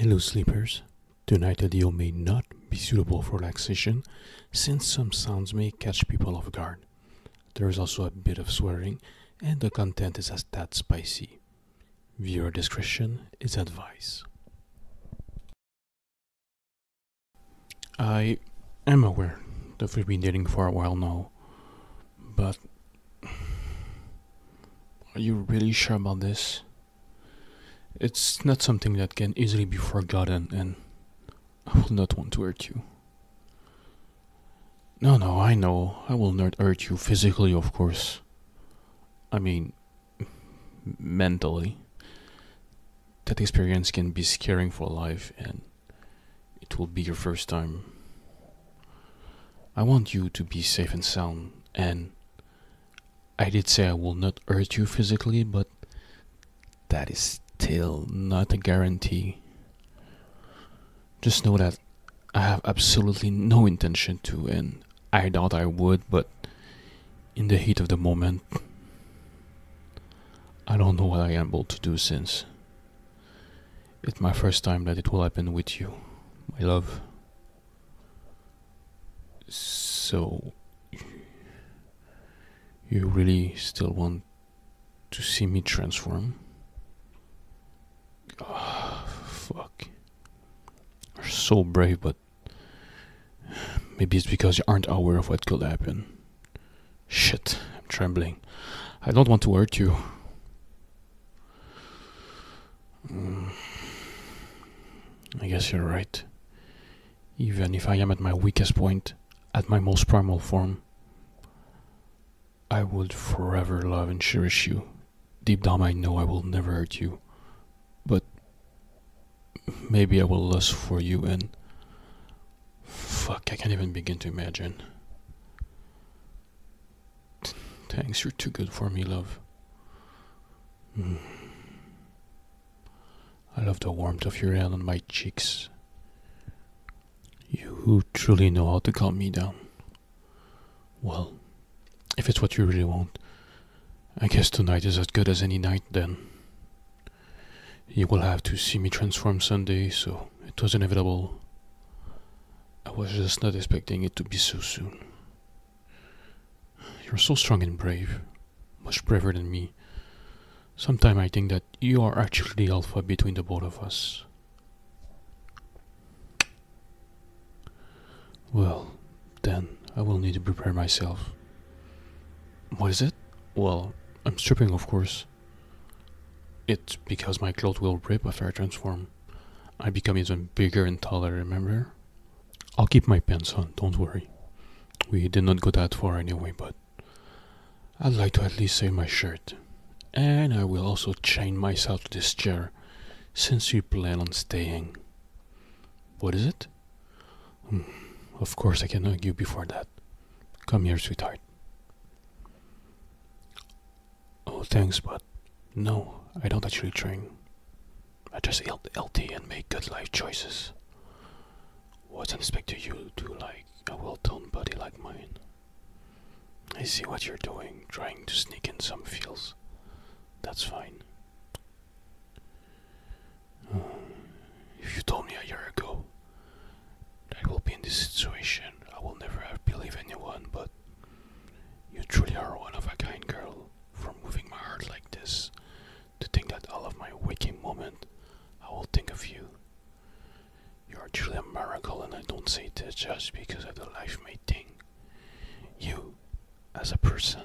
Hello, sleepers. Tonight, audio may not be suitable for relaxation since some sounds may catch people off guard. There is also a bit of swearing, and the content is a tad spicy. Viewer discretion is advised. I am aware that we've been dating for a while now, but are you really sure about this? It's not something that can easily be forgotten, and I will not want to hurt you. No, no, I know. I will not hurt you physically, of course. I mean, mentally. That experience can be scaring for life, and it will be your first time. I want you to be safe and sound, and I did say I will not hurt you physically, but that is still not a guarantee. Just know that I have absolutely no intention to, and I doubt I would, but in the heat of the moment, I don't know what I am able to do since it's my first time that it will happen with you, my love. So, you really still want to see me transform? Ah, fuck. You're so brave, but maybe it's because you aren't aware of what could happen. Shit, I'm trembling. I don't want to hurt you. Mm, I guess you're right. Even if I am at my weakest point, at my most primal form, I would forever love and cherish you. Deep down, I know I will never hurt you. But maybe I will lust for you and. Fuck, I can't even begin to imagine. Thanks, you're too good for me, love. Mm. I love the warmth of your hand on my cheeks. You truly know how to calm me down. Well, if it's what you really want, I guess tonight is as good as any night then. You will have to see me transform Sunday, so it was inevitable. I was just not expecting it to be so soon. You're so strong and brave, much braver than me. Sometimes I think that you are actually the alpha between the both of us. Well, then I will need to prepare myself. What is it? Well, I'm stripping, of course. It's because my clothes will rip after I transform. I become even bigger and taller, remember? I'll keep my pants on, don't worry. We did not go that far anyway, but I'd like to at least save my shirt. And I will also chain myself to this chair, since you plan on staying. What is it? Hmm, of course, I can argue before that. Come here, sweetheart. Oh, thanks, but no, I don't actually train. I just eat healthy and make good life choices. Wasn't expecting you to like a well-toned body like mine. I see what you're doing, trying to sneak in some feels. That's fine. Um, if you told me a year ago I will be in this situation, I will never have believed anyone, but you truly are one of a kind girl for moving my heart like this. To think that all of my waking moment, I will think of you. You are truly a miracle, and I don't say this just because of the life made thing. You, as a person,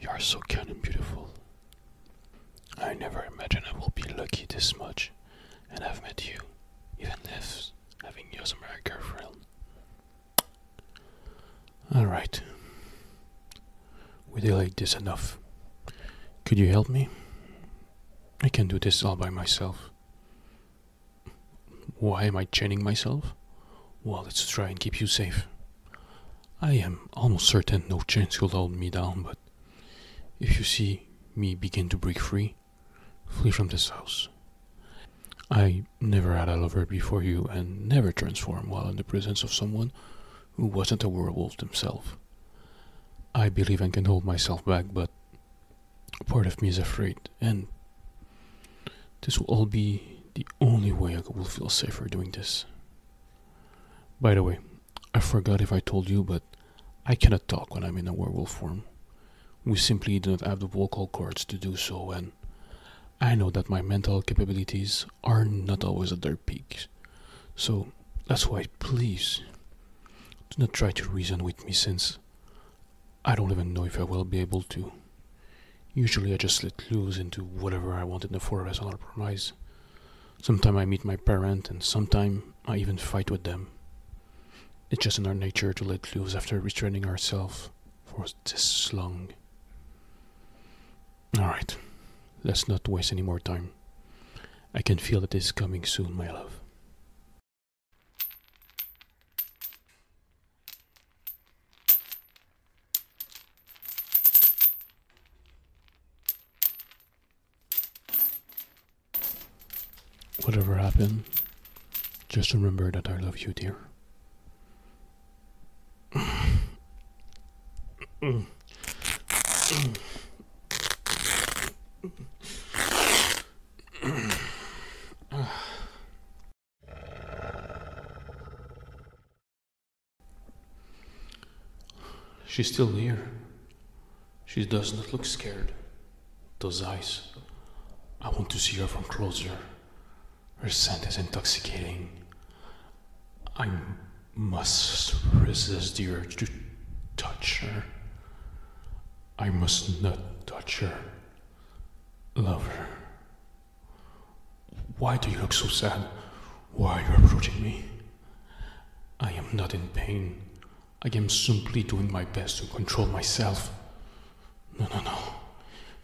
you are so kind and beautiful. I never imagined I will be lucky this much and have met you, even if having you as my girlfriend. Alright. We delayed this enough. Could you help me? I can do this all by myself. Why am I chaining myself? Well, let's try and keep you safe. I am almost certain no chains will hold me down, but if you see me begin to break free, flee from this house. I never had a lover before you and never transformed while in the presence of someone who wasn't a werewolf himself. I believe I can hold myself back, but a part of me is afraid, and this will all be the only way I will feel safer doing this. By the way, I forgot if I told you, but I cannot talk when I'm in a werewolf form. We simply do not have the vocal cords to do so, and I know that my mental capabilities are not always at their peak. So that's why, please, do not try to reason with me since I don't even know if I will be able to. Usually I just let loose into whatever I want in the forest on our premise. Sometimes I meet my parent and sometimes I even fight with them. It's just in our nature to let loose after restraining ourselves for this long. Alright, let's not waste any more time. I can feel that it's coming soon, my love. Whatever happened, just remember that I love you, dear. She's still here. She does not look scared. Those eyes. I want to see her from closer. Her scent is intoxicating. I must resist the urge to touch her. I must not touch her. Love her. Why do you look so sad? Why are you approaching me? I am not in pain. I am simply doing my best to control myself. No, no, no.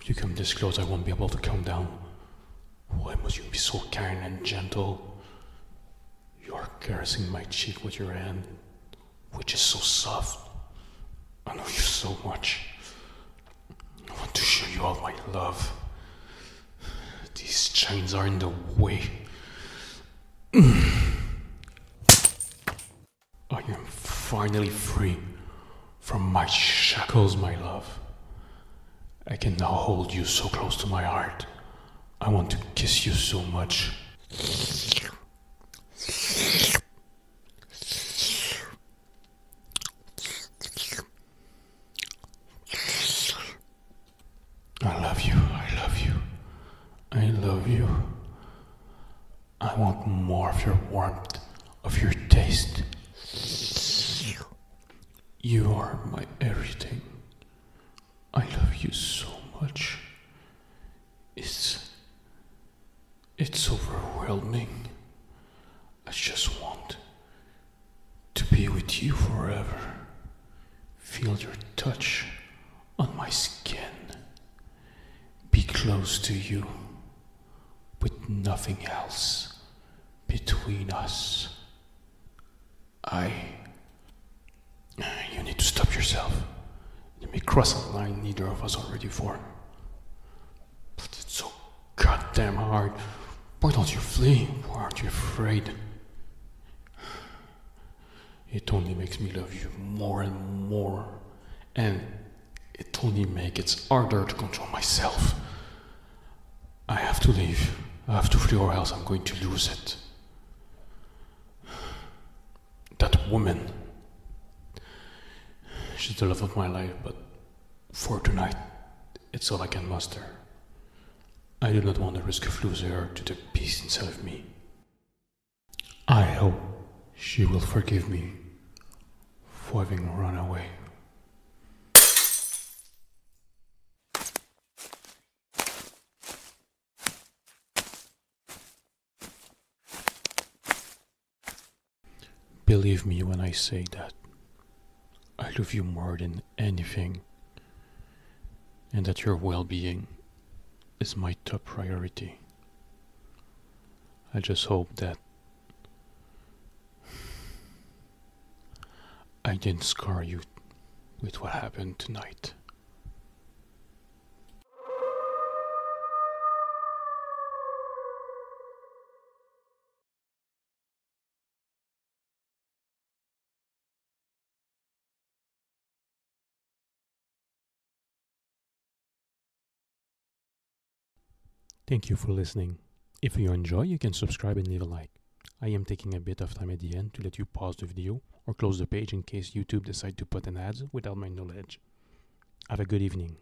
If you come this close, I won't be able to calm down. Why must you be so kind and gentle? You are caressing my cheek with your hand, which is so soft. I know you so much. I want to show you all my love. These chains are in the way. I am finally free from my shackles, my love. I can now hold you so close to my heart. I want to kiss you so much. I love you, I love you, I love you. I want more of your warmth, of your taste. You are my everything. I love you so much. It's. It's overwhelming. I just want to be with you forever. Feel your touch on my skin. Be close to you with nothing else between us. I. You need to stop yourself. You may cross a line neither of us are ready for. But it's so goddamn hard. Why don't you flee? Why aren't you afraid? It only makes me love you more and more. And it only makes it harder to control myself. I have to leave. I have to flee or else I'm going to lose it. That woman. She's the love of my life, but for tonight, it's all I can muster. I do not want to risk of losing her to the beast inside of me. I hope she will forgive me for having run away. Believe me when I say that I love you more than anything, and that your well being is my top priority. I just hope that I didn't scar you with what happened tonight. Thank you for listening. If you enjoy, you can subscribe and leave a like. I am taking a bit of time at the end to let you pause the video or close the page in case YouTube decide to put an ad without my knowledge. Have a good evening.